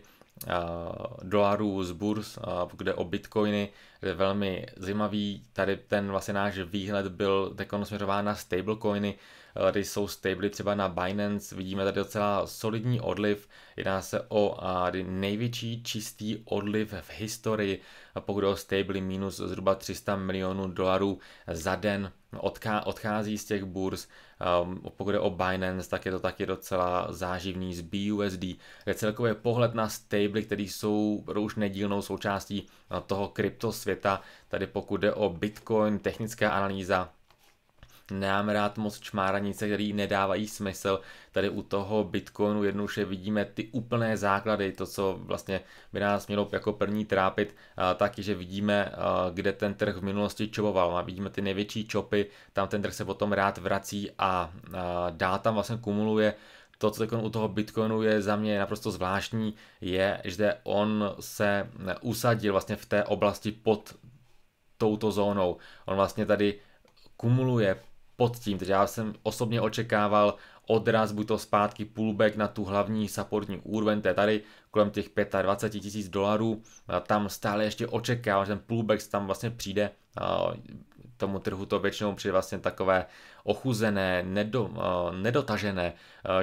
dolarů z burs, kde o bitcoiny, je velmi zajímavý, tady ten vlastně náš výhled byl teď směřován na stablecoiny, tady jsou stable třeba na Binance, vidíme tady docela solidní odliv, jedná se o největší čistý odliv v historii, pokud o stable minus zhruba 300 milionů dolarů za den, odchází z těch burz, um, pokud je o Binance, tak je to taky docela záživný z BUSD, kde celkově pohled na stable, který jsou už nedílnou součástí toho kryptosvěta, tady pokud jde o Bitcoin, technická analýza, Nemám rád moc čmáranice, které nedávají smysl. Tady u toho Bitcoinu jednoduše vidíme ty úplné základy, to, co vlastně by nás mělo jako první trápit, taky, že vidíme, kde ten trh v minulosti čopoval. Vidíme ty největší čopy, tam ten trh se potom rád vrací a dál tam vlastně kumuluje to, co u toho Bitcoinu je za mě naprosto zvláštní, je, že on se usadil vlastně v té oblasti pod touto zónou. On vlastně tady kumuluje pod tím, takže já jsem osobně očekával odraz, buď to zpátky pullback na tu hlavní supportní úroveň, to je tady kolem těch 25 tisíc dolarů, tam stále ještě očekávám, že ten pullback tam vlastně přijde, tomu trhu to většinou přijde vlastně takové ochuzené, nedo, nedotažené,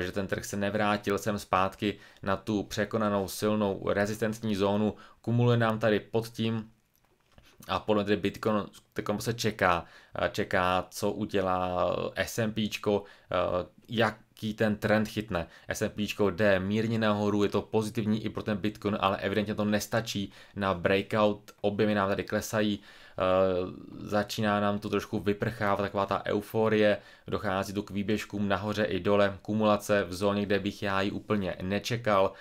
že ten trh se nevrátil sem zpátky na tu překonanou silnou rezistentní zónu, kumuluje nám tady pod tím, a podle tedy Bitcoin se čeká, čeká, co udělá S&P, jaký ten trend chytne. S&P jde mírně nahoru, je to pozitivní i pro ten Bitcoin, ale evidentně to nestačí na breakout, objemy nám tady klesají, začíná nám to trošku vyprchávat, taková ta euforie, dochází tu k výběžkům nahoře i dole, kumulace v zóně, kde bych já ji úplně nečekal,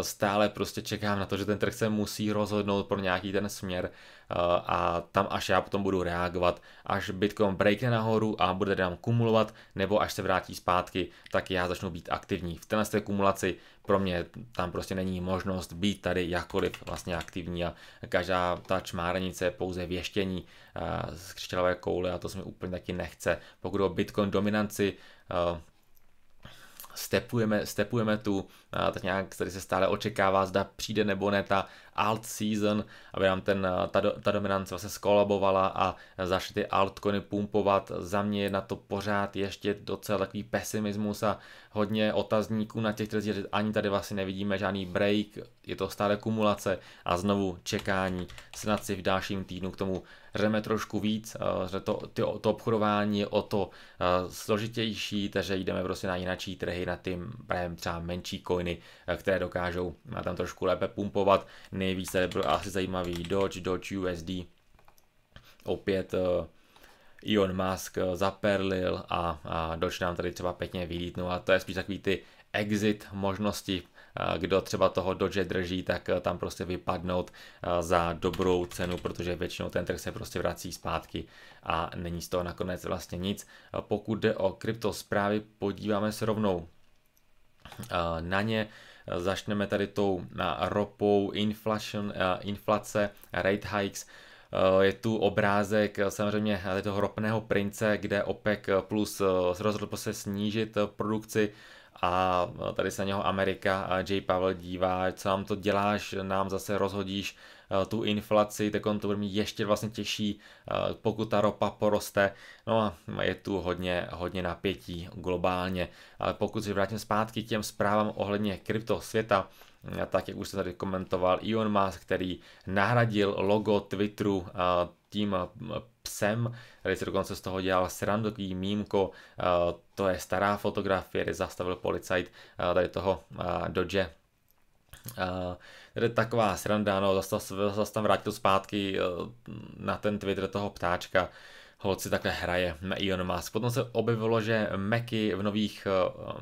stále prostě čekám na to, že ten trh se musí rozhodnout pro nějaký ten směr eh, a tam až já potom budu reagovat, až Bitcoin breakne nahoru a bude tam kumulovat, nebo až se vrátí zpátky, tak já začnu být aktivní. V téhle kumulaci pro mě tam prostě není možnost být tady jakkoliv vlastně aktivní a každá ta čmárenice je pouze věštění eh, z křišťálové koule a to se mi úplně taky nechce. Pokud o Bitcoin dominanci, eh, stepujeme, stepujeme tu, tak nějak tady se stále očekává, zda přijde nebo ne ta alt season, aby nám ten, ta, ta dominance vlastně skolabovala a začaly ty altcoiny pumpovat. Za mě je na to pořád ještě docela takový pesimismus a hodně otazníků na těch trzích, ani tady vlastně nevidíme žádný break, je to stále kumulace a znovu čekání. Snad si v dalším týdnu k tomu řeme trošku víc, eh, že to, to, to obchodování je o to uh, složitější, takže jdeme prostě na jináčí trhy, na ty právě třeba menší coiny, eh, které dokážou tam trošku lépe pumpovat. Nejvíc tady byl asi zajímavý Doge, Doge USD, opět uh, Elon Musk zaperlil a, a Doge nám tady třeba pěkně vylítnul a to je spíš takový ty exit možnosti kdo třeba toho Dodge drží, tak eh, tam prostě vypadnout eh, za dobrou cenu, protože většinou ten trh se prostě vrací zpátky a není z toho nakonec vlastně nic. Pokud jde o kryptosprávy, podíváme se rovnou eh, na ně. Začneme tady tou ropou, inflation, inflace, rate hikes, je tu obrázek samozřejmě toho ropného prince, kde OPEC plus rozhodl se snížit produkci a tady se na něho Amerika J. Pavel dívá, co nám to děláš, nám zase rozhodíš Eh, tu inflaci, tak on to bude mít ještě vlastně těžší, eh, pokud ta ropa poroste. No a je tu hodně, hodně napětí globálně. Ale pokud se vrátím zpátky k těm zprávám ohledně kryptosvěta, eh, tak jak už se tady komentoval Elon Musk, který nahradil logo Twitteru tím psem, tady se dokonce z toho dělal srandový mýmko, to je stará fotografie, kde zastavil policajt tady toho Dodge je taková sranda, no, zase, zase tam vrátil zpátky na ten Twitter toho ptáčka, holci takhle hraje Elon Musk. Potom se objevilo, že Macy v nových uh,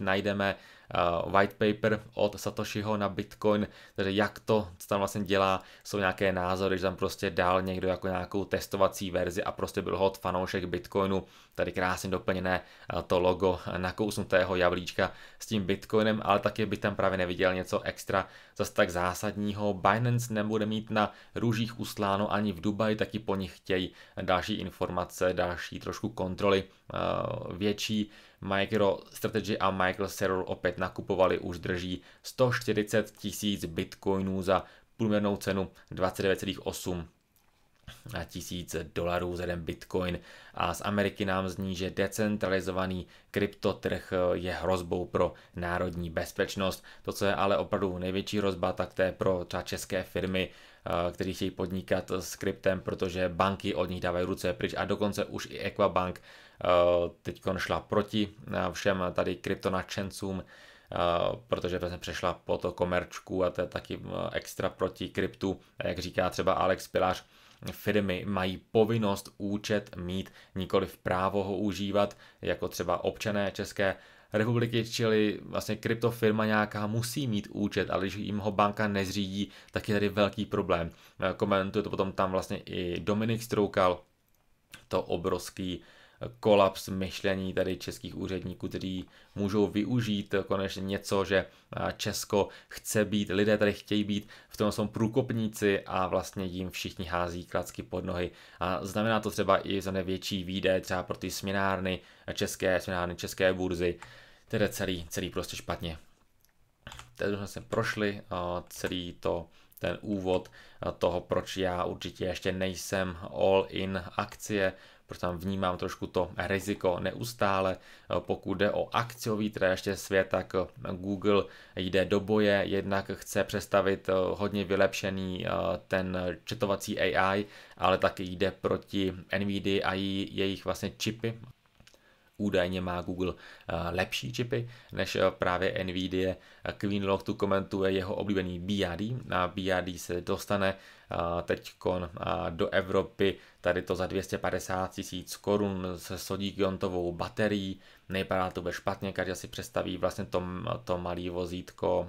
najdeme white paper od Satoshiho na Bitcoin, takže jak to, co tam vlastně dělá, jsou nějaké názory, že tam prostě dal někdo jako nějakou testovací verzi a prostě byl hot fanoušek Bitcoinu, tady krásně doplněné uh, to logo nakousnutého jablíčka s tím Bitcoinem, ale taky by tam právě neviděl něco extra zase tak zásadního. Binance nebude mít na růžích ustláno ani v Dubaji, taky po nich chtějí další informace, další trošku kontroly uh, větší. MicroStrategy a Michael opět nakupovali, už drží 140 tisíc bitcoinů za průměrnou cenu 29,8 tisíc dolarů za jeden bitcoin a z Ameriky nám zní, že decentralizovaný kryptotrh je hrozbou pro národní bezpečnost. To, co je ale opravdu největší hrozba, tak to je pro třeba české firmy, eh, kteří chtějí podnikat s kryptem, protože banky od nich dávají ruce pryč a dokonce už i Equabank teď šla proti eh, všem tady kryptonačencům, protože vlastně přešla po to komerčku a to je taky extra proti kryptu, jak říká třeba Alex Pilář, firmy mají povinnost účet mít, nikoli v právo ho užívat, jako třeba občané České republiky, čili vlastně kryptofirma nějaká musí mít účet, ale když jim ho banka nezřídí, tak je tady velký problém. Komentuje to potom tam vlastně i Dominik Stroukal, to obrovský kolaps myšlení tady českých úředníků, kteří můžou využít konečně něco, že Česko chce být, lidé tady chtějí být, v tom jsou průkopníci a vlastně jim všichni hází klacky pod nohy. A znamená to třeba i za největší výdaje třeba pro ty směnárny, české směnárny, české burzy, tedy celý, celý prostě špatně. Teď jsme se prošli celý to ten úvod toho, proč já určitě ještě nejsem all in akcie, protože tam vnímám trošku to riziko neustále. Pokud jde o akciový ještě svět, tak Google jde do boje, jednak chce představit hodně vylepšený ten četovací AI, ale taky jde proti NVIDIA a jejich vlastně čipy, údajně má Google lepší čipy než právě Nvidia. Queenlock tu komentuje jeho oblíbený BRD. A BRD se dostane teď do Evropy, tady to za 250 tisíc korun se sodík-iontovou baterií, nevypadá to bude špatně, každý si představí vlastně to, to malý vozítko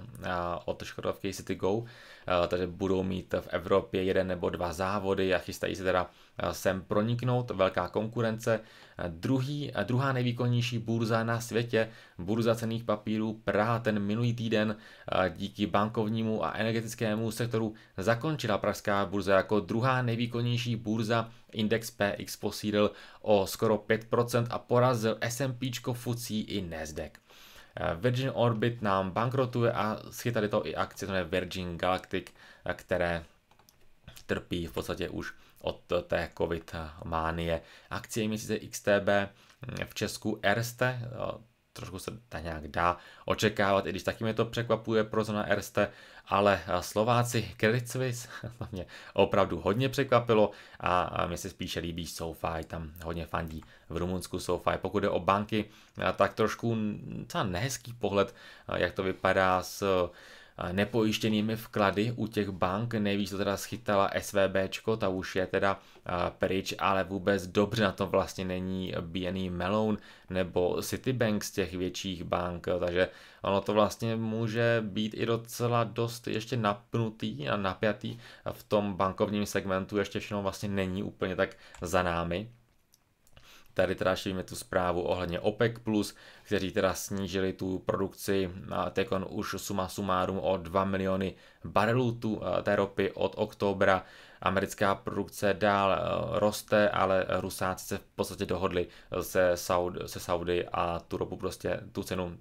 od Škodovky City Go, takže budou mít v Evropě jeden nebo dva závody a chystají se teda sem proniknout, velká konkurence. Druhý, druhá nejvýkonnější burza na světě, burza cených papírů Praha ten minulý týden díky bankovnímu a energetickému sektoru zakončila pražská burza jako druhá nejvýkonnější burza. Index PX posílil o skoro 5% a porazil S&P, FTSE i Nasdaq. Virgin Orbit nám bankrotuje a schytali to i akcie, to je Virgin Galactic, které trpí v podstatě už od té covid mánie. Akcie měsíce XTB v Česku Erste, trošku se ta nějak dá očekávat, i když taky mě to překvapuje pro zóna Erste, ale Slováci Credit Suisse, to mě opravdu hodně překvapilo a mě se spíše líbí SoFi, tam hodně fandí v Rumunsku SoFi. Pokud jde o banky, tak trošku třeba nehezký pohled, jak to vypadá s nepojištěnými vklady u těch bank. Nejvíc to teda schytala SVBčko, ta už je teda pryč, ale vůbec dobře na tom vlastně není BNE Melon nebo Citibank z těch větších bank, takže ono to vlastně může být i docela dost ještě napnutý a napjatý v tom bankovním segmentu, ještě všechno vlastně není úplně tak za námi. Tady teda všimně tu zprávu ohledně OPEC+, kteří teda snížili tu produkci teď už suma sumárum o 2 miliony barelů tu, té ropy od oktobra. Americká produkce dál roste, ale Rusáci se v podstatě dohodli se, Saud, se Saudy a tu ropu prostě, tu cenu,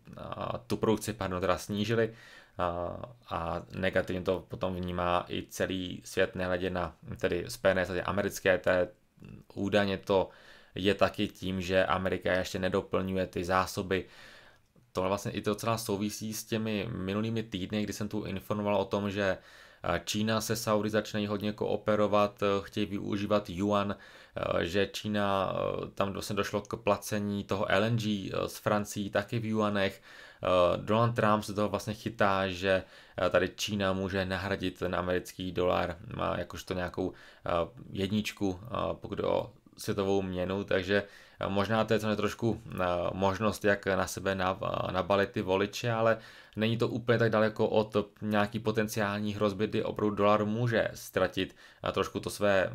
tu produkci, pardon, teda snížili a negativně to potom vnímá i celý svět, nehledě na tedy Spojené státy americké, to je údajně to je taky tím, že Amerika ještě nedoplňuje ty zásoby. Tohle vlastně i to celá souvisí s těmi minulými týdny, kdy jsem tu informoval o tom, že Čína se Saudi začínají hodně kooperovat, chtějí využívat yuan, že Čína, tam vlastně došlo k placení toho LNG s Francií taky v yuanech, Donald Trump se toho vlastně chytá, že tady Čína může nahradit ten americký dolar jakožto nějakou jedničku, pokud o světovou měnu, takže možná to je to trošku možnost, jak na sebe nabalit ty voliče, ale není to úplně tak daleko od nějaký potenciální hrozby, kdy opravdu dolar může ztratit trošku to své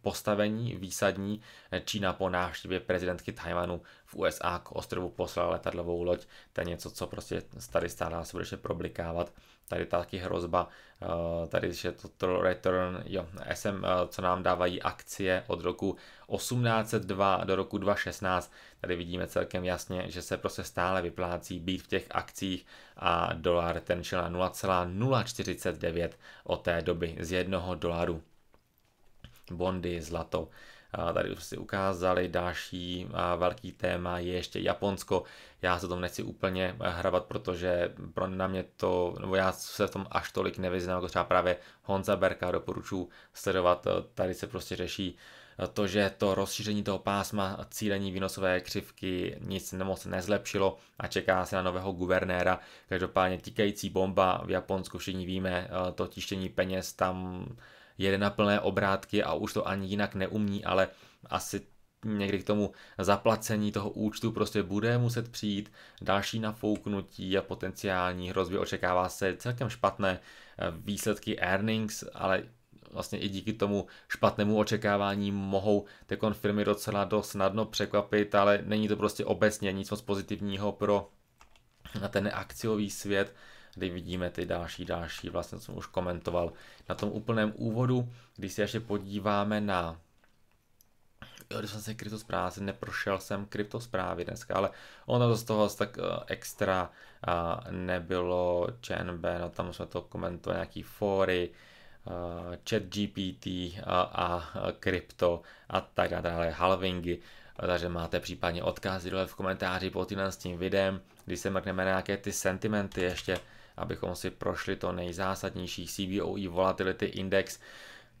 postavení výsadní. Čína po návštěvě prezidentky Tajvanu v USA k ostrovu poslala letadlovou loď. To je něco, co prostě tady stále se bude ještě problikávat. Tady taky hrozba, eh, tady je to, to return, jo, SM, eh, co nám dávají akcie od roku 1802 do roku 2016. Tady vidíme celkem jasně, že se prostě stále vyplácí být v těch akcích a dolar ten šel na 0,049 od té doby z jednoho dolaru bondy, zlato. Tady si ukázali, další velký téma je ještě Japonsko. Já se tom nechci úplně hrabat, protože pro na mě to, nebo já se v tom až tolik nevyznám, jako třeba právě Honza Berka doporučuji sledovat. Tady se prostě řeší to, že to rozšíření toho pásma cílení výnosové křivky nic moc nezlepšilo a čeká se na nového guvernéra. Každopádně tikající bomba v Japonsku, všichni víme, to tištění peněz tam jede na plné obrátky a už to ani jinak neumí, ale asi někdy k tomu zaplacení toho účtu prostě bude muset přijít další nafouknutí a potenciální hrozby. Očekává se celkem špatné eh, výsledky earnings, ale vlastně i díky tomu špatnému očekávání mohou ty firmy docela dost snadno překvapit, ale není to prostě obecně nic moc pozitivního pro ten akciový svět kdy vidíme ty další, další, vlastně jsem už komentoval na tom úplném úvodu, když se ještě podíváme na jo, když jsem se kryptosprávy, neprošel jsem kryptosprávy dneska, ale ono to z toho tak uh, extra uh, nebylo ČNB, no tam jsme to komentovali, nějaký fóry, uh, chat GPT uh, a krypto a tak dále, halvingy, takže máte případně odkazy dole v komentáři pod tím, s tím videem, když se mrkneme na nějaké ty sentimenty ještě, abychom si prošli to nejzásadnější CBOE Volatility Index.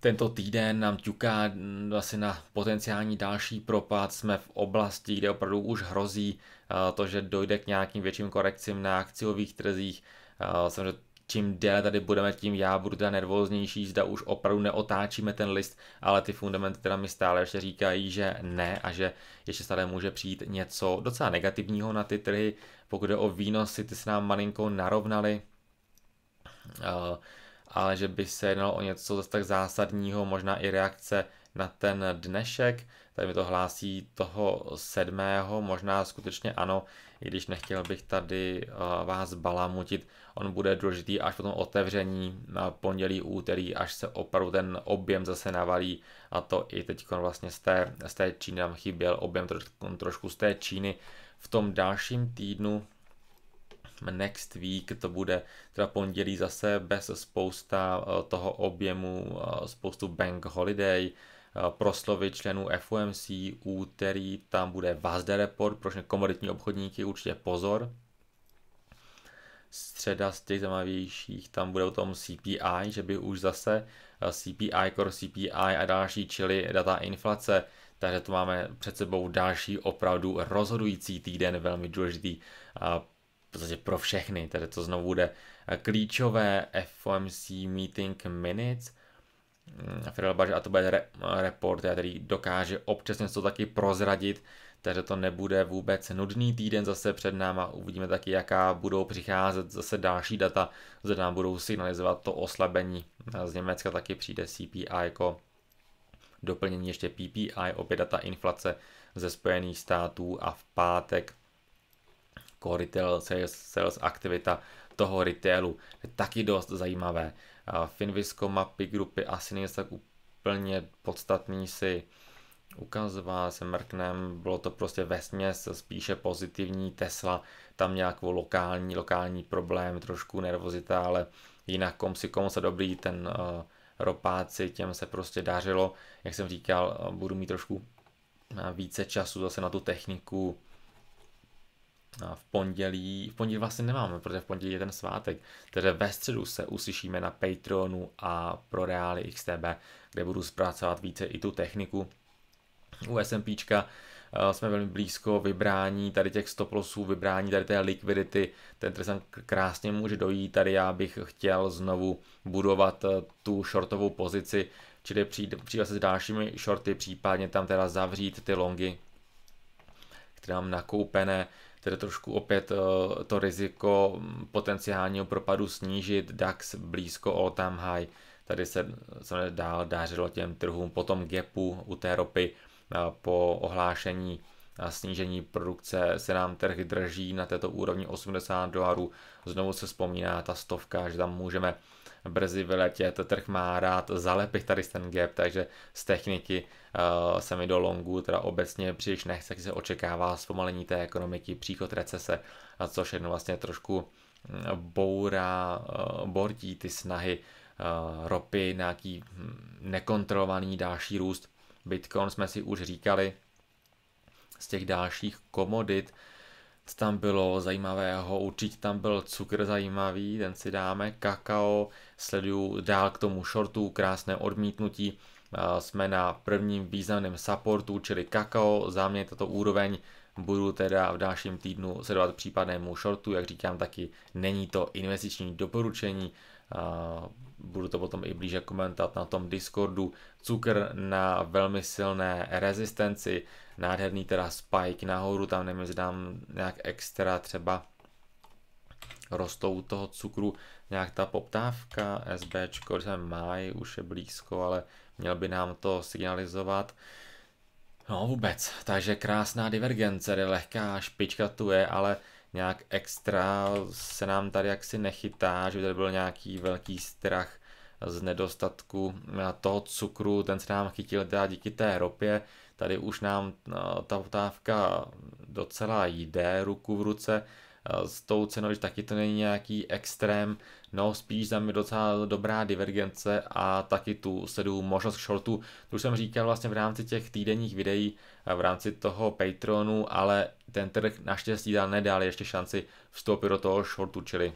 Tento týden nám ťuká asi na potenciální další propad. Jsme v oblasti, kde opravdu už hrozí eh, to, že dojde k nějakým větším korekcím na akciových trzích. Eh, samozřejmě čím déle tady budeme, tím já budu teda nervóznější, zda už opravdu neotáčíme ten list, ale ty fundamenty teda mi stále ještě říkají, že ne a že ještě stále může přijít něco docela negativního na ty trhy, pokud je o výnosy, ty se nám malinko narovnaly, ale že by se jednalo o něco zase tak zásadního, možná i reakce na ten dnešek, tady mi to hlásí toho sedmého, možná skutečně ano, i když nechtěl bych tady vás balamutit, on bude důležitý až po tom otevření na pondělí, úterý, až se opravdu ten objem zase navalí. A to i teď vlastně z té, z té Číny nám chyběl objem trošku, trošku z té Číny. V tom dalším týdnu, next week, to bude teda pondělí zase bez spousta eh, toho objemu, eh, spoustu bank holiday, eh, proslovy členů FOMC, úterý tam bude VASDE report, pro komoditní obchodníky určitě pozor. Středa z těch zajímavějších, tam bude o tom CPI, že by už zase CPI, core CPI a další, čili data inflace, takže to máme před sebou další opravdu rozhodující týden, velmi důležitý v podstatě pro všechny, tedy to znovu bude klíčové FOMC Meeting Minutes, mm, Budget a to bude re, report, který dokáže občas něco taky prozradit, takže to nebude vůbec nudný týden zase před náma. Uvidíme taky, jaká budou přicházet zase další data, zde nám budou signalizovat to oslabení. Z Německa taky přijde CPI jako doplnění ještě PPI, opět data inflace ze Spojených států a v pátek core retail sales, sales aktivita toho retailu. Je taky dost zajímavé. Finvisco mapy grupy asi nejsou tak úplně podstatný si ukazoval, se mrknem, bylo to prostě vesměs spíše pozitivní, Tesla tam nějakou lokální, lokální problém, trošku nervozita, ale jinak kom si komu se dobrý, ten uh, ropáci, těm se prostě dařilo, jak jsem říkal, budu mít trošku více času zase na tu techniku, v pondělí, v pondělí vlastně nemáme, protože v pondělí je ten svátek, takže ve středu se uslyšíme na Patronu a pro Reály XTB, kde budu zpracovat více i tu techniku. U SMPčka uh, jsme velmi blízko vybrání tady těch stop lossů, vybrání tady té likvidity, ten trend krásně může dojít, tady já bych chtěl znovu budovat uh, tu shortovou pozici, čili přijde, přijde se s dalšími shorty, případně tam teda zavřít ty longy, které mám nakoupené, tedy trošku opět eh, to riziko potenciálního propadu snížit, DAX blízko all time high, tady se, se dál dářilo těm trhům, potom gapu u té ropy eh, po ohlášení a snížení produkce se nám trh drží na této úrovni 80 dolarů. Znovu se vzpomíná ta stovka, že tam můžeme brzy vyletět, trh má rád zalepit tady ten gap, takže z techniky uh, se mi do longu teda obecně příliš nechce, se očekává zpomalení té ekonomiky, příchod recese, a což jedno vlastně trošku hm, bourá, uh, bordí ty snahy uh, ropy, nějaký hm, nekontrolovaný další růst. Bitcoin jsme si už říkali, z těch dalších komodit, co tam bylo zajímavého, určitě tam byl cukr zajímavý, ten si dáme, kakao, sleduju dál k tomu shortu, krásné odmítnutí, jsme na prvním významném supportu, čili kakao, za mě tato úroveň, budu teda v dalším týdnu sledovat případnému shortu, jak říkám taky, není to investiční doporučení, budu to potom i blíže komentovat na tom Discordu, cukr na velmi silné rezistenci, nádherný teda spike nahoru, tam dám nějak extra třeba rostou toho cukru nějak ta poptávka, SBčko, jsme máj, už je blízko, ale měl by nám to signalizovat. No vůbec, takže krásná divergence, lehká špička tu je, ale nějak extra se nám tady jaksi nechytá, že by tady byl nějaký velký strach z nedostatku toho cukru, ten se nám chytil teda díky té ropě, tady už nám no, ta poptávka docela jde ruku v ruce, s tou cenou, že taky to není nějaký extrém, no spíš za mě docela dobrá divergence a taky tu sledu možnost shortu, to už jsem říkal vlastně v rámci těch týdenních videí, v rámci toho Patronu, ale ten trh naštěstí dal nedal ještě šanci vstoupit do toho shortu, čili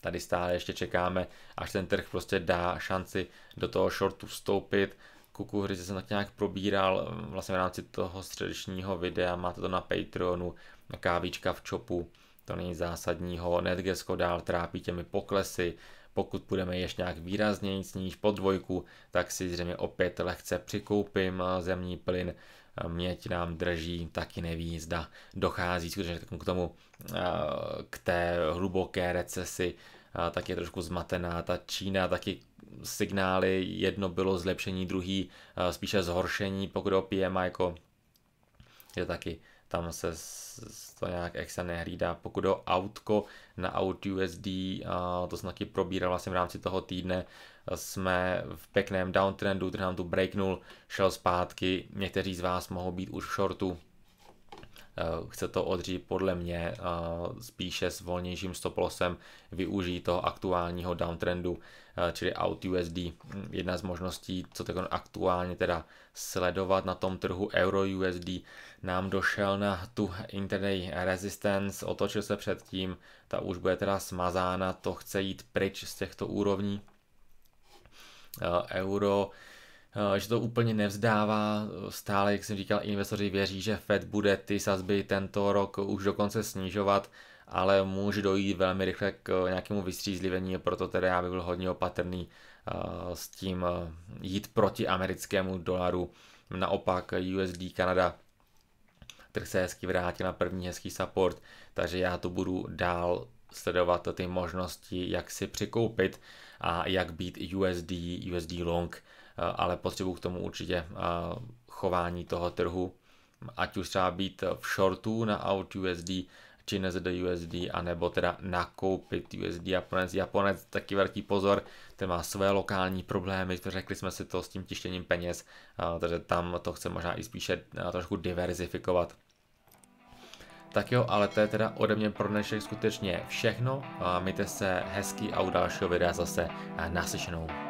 tady stále ještě čekáme, až ten trh prostě dá šanci do toho shortu vstoupit. Kukuhry jsem tak nějak probíral vlastně v rámci toho středečního videa, máte to na Patreonu, kávička v čopu, to není zásadního, Netgesko dál trápí těmi poklesy, pokud budeme ještě nějak výrazněji sníž pod dvojku, tak si zřejmě opět lehce přikoupím zemní plyn, měď nám drží, taky neví, zda dochází skutečně k tomu, k té hluboké recesi, tak je trošku zmatená. Ta Čína. Taky signály, jedno bylo zlepšení, druhý spíše zhoršení, pokud o PMI, jako je taky tam se to nějak extra nehlídá. Pokud o autko na Out USD, to jsem taky probíral vlastně v rámci toho týdne, jsme v pěkném downtrendu, který nám tu breaknul, šel zpátky, někteří z vás mohou být už v shortu, chce to odřít podle mě spíše s volnějším stop lossem využít toho aktuálního downtrendu, čili out USD. Jedna z možností, co tak aktuálně teda sledovat na tom trhu Euro USD, nám došel na tu intraday resistance, otočil se předtím, ta už bude teda smazána, to chce jít pryč z těchto úrovní. Euro že to úplně nevzdává. Stále, jak jsem říkal, investoři věří, že Fed bude ty sazby tento rok už dokonce snižovat, ale může dojít velmi rychle k nějakému vystřízlivení, proto tedy já bych byl hodně opatrný s tím jít proti americkému dolaru. Naopak USD Kanada trh se hezky vrátil na první hezký support, takže já to budu dál sledovat ty možnosti, jak si přikoupit a jak být USD, USD long ale potřebuji k tomu určitě chování toho trhu, ať už třeba být v shortu na out USD, či NZD USD, anebo teda nakoupit USD Japonec. Japonec taky velký pozor, ten má své lokální problémy, řekli jsme si to s tím tištěním peněz, takže tam to chce možná i spíše trošku diverzifikovat. Tak jo, ale to je teda ode mě pro dnešek skutečně všechno. Mějte se hezky a u dalšího videa zase naslyšenou.